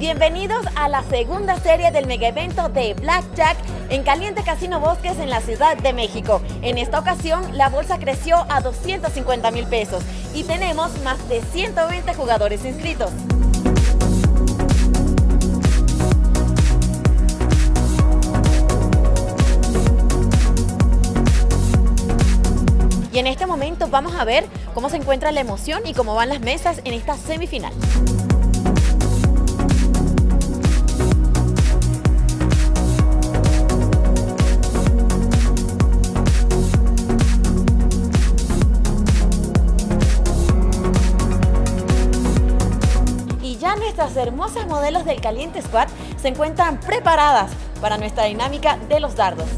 Bienvenidos a la segunda serie del mega evento de Blackjack en Caliente Casino Bosques en la Ciudad de México. En esta ocasión la bolsa creció a 250 mil pesos y tenemos más de 120 jugadores inscritos. Y en este momento vamos a ver cómo se encuentra la emoción y cómo van las mesas en esta semifinal. Nuestras hermosas modelos del Caliente Squad se encuentran preparadas para nuestra dinámica de los dardos.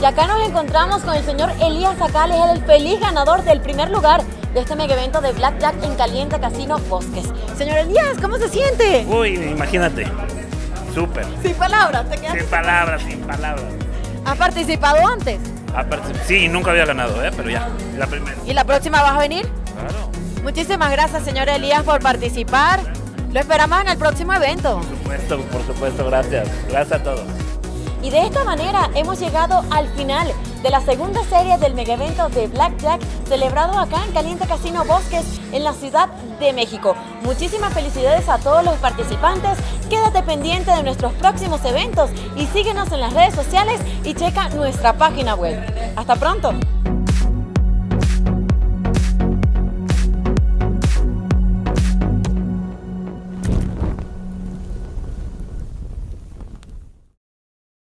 Y acá nos encontramos con el señor Elías Acales, el feliz ganador del primer lugar de este mega evento de Blackjack en Caliente Casino Bosques. Señor Elías, ¿cómo se siente? Uy, imagínate. Súper. Sin palabras, te quedas. Sin palabras, sin palabras. ¿Has participado antes? Sí, nunca había ganado, ¿eh? pero ya, la primera. ¿Y la próxima vas a venir? Claro, Muchísimas gracias, señor Elías, por participar. Lo esperamos en el próximo evento. por supuesto, por supuesto, gracias. Gracias a todos. Y de esta manera hemos llegado al final de la segunda serie del mega evento de Blackjack celebrado acá en Caliente Casino Bosques en la Ciudad de México. Muchísimas felicidades a todos los participantes. Quédate pendiente de nuestros próximos eventos y síguenos en las redes sociales y checa nuestra página web. Hasta pronto.